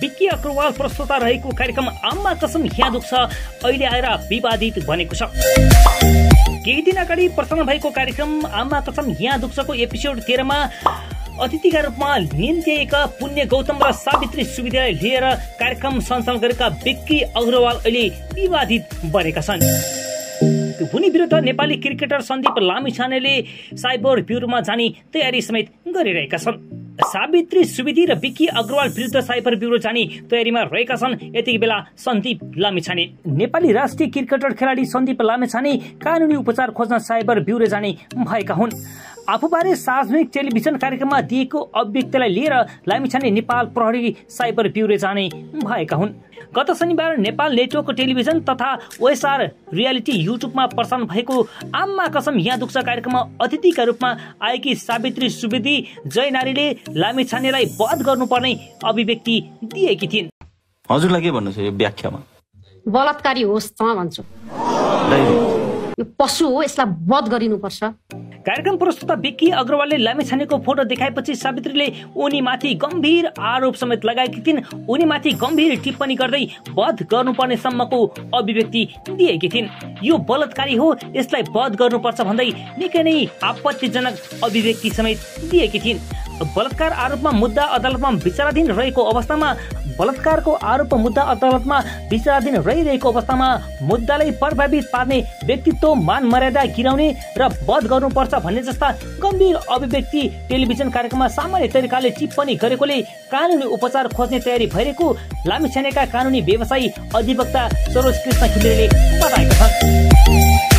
विक्की अग्रवाल प्रस्तुता रहेको कार्यक्रम आम्मा कसम यहाँ दुख्छ। अहिले आएर विवादित बनेको छ। केही दिन अगाडि प्रसारण भएको कार्यक्रम आम्मा कसम यहाँ दुख्छको एपिसोड तेह्रमा अतिथिका रूपमा निम्तिएका पुण्य गौतम र सावित्री सुविधालाई लिएर कार्यक्रम सञ्चालन गरेका विक्की अग्रवाल अहिले विवादित बनेका छन्। हुनी विरुद्ध नेपाली क्रिकेटर सन्दीप लामिछानेले साइबर ब्युरोमा जाने तयारी समेत गरिरहेका छन्। सावित्री सुवेदी र विक्की अग्रवाल विरुद्ध साइबर ब्युरो जाने तयारीमा रहेका छन्। यति बेला सन्दीप लामिछाने। नेपाली राष्ट्रिय क्रिकेटर खेलाडी सन्दीप लामिछाने कानुनी उपचार खोज्न साइबर ब्युरो जाने भएका हुन्। आफूबारे सार्वजनिक टेलिभिजन कार्यक्रममा दिएको अभिव्यक्तिलाई लिएर लामिछाने नेपाल प्रहरी साइबर ब्युरो जाने भएका हुन्। गत शनिबार नेपाल नेटवर्क टेलिभिजन तथा ओएसआर रियालिटी युट्युबमा प्रसारण भएको आममा कसम यहाँ दुख्छ कार्यक्रममा अतिथिका रूपमा आएकी सावित्री सुवेदी जय नारीले लामिछानेलाई वध गर्नुपर्ने अभिव्यक्ति दिएकी थिइन्। हजुरलाई के भन्नु छ यो व्याख्यामा? बलात्कारी होस् त भन्छु। यो पशु हो यसलाई वध गरिनुपर्छ। कार्यक्रम प्रस्तुता विक्की अग्रवालले लामेछानेको फोटो देखाएपछि सावित्रीले उनीमाथि गम्भीर आरोप समेत लगाएकी थिइन्। उनीमाथि गम्भीर टिप्पणी गर्दै वध गर्नुपर्ने सम्मको अभिव्यक्ति दिएकी थिइन्। यो बलात्कारी हो यसलाई वध गर्नुपर्छ भन्दै निकै नै आपत्तिजनक अभिव्यक्ति समेत दिएकी थिइन्। बलात्कार आरोपमा मुद्दा अदालतमा विचाराधीन रहेको अवस्थामा बलात्कारको आरोप मुद्दा अदालतमा विचाराधीन रहिरहेको अवस्थामा मुद्दालाई प्रभावित पार्ने व्यक्तित्व मान मर्यादा गिराउने र वध गर्नुपर्छ भन्ने जस्ता गम्भीर अभिव्यक्ति टेलिभिजन कार्यक्रममा सामान्य तरिकाले टिप्पणी गरेकोले कानुनी उपचार खोज्ने तयारी भइरहेको लामिछानेका कानुनी व्यवसायी अधिवक्ता सरोज कृष्ण खिमिरेले बताएका छन्।